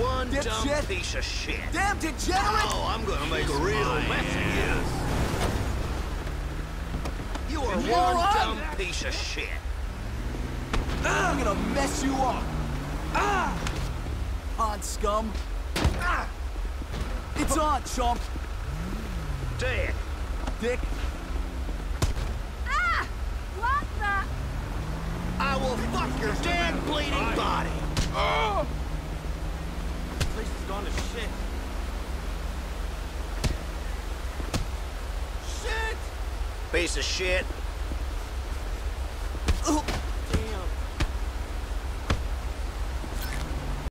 one dumb Dipshit. piece of shit. Damn degenerate! Oh, I'm gonna make a real mess of you. You are You one moron. dumb piece of shit. I'm gonna mess you up! Ah! On, scum! Ah! It's on, chump! Dead. Dick! Ah! What the? I will fuck your dead, bleeding shit. Piece of shit. Ugh.